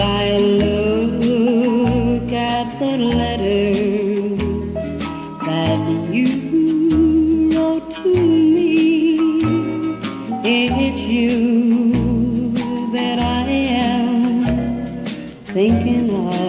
I look at the letters that you wrote to me, it's you that I am thinking of.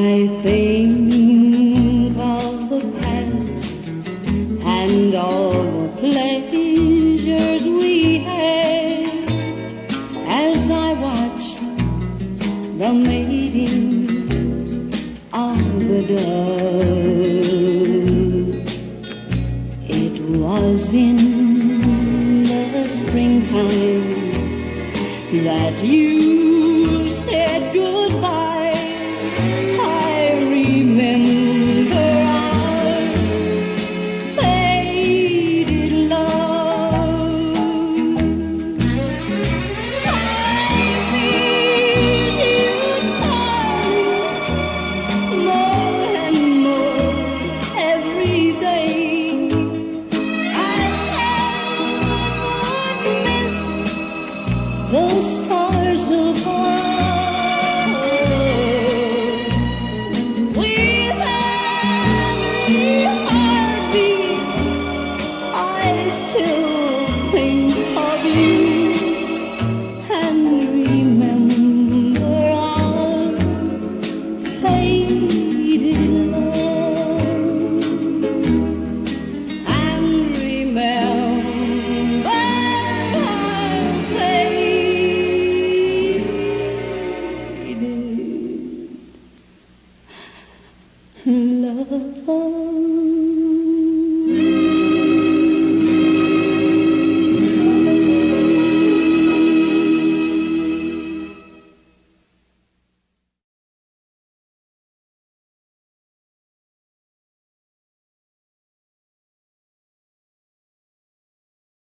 I think of the past and all the pleasures we had as I watched the mating of the dove. It was in the springtime that you love.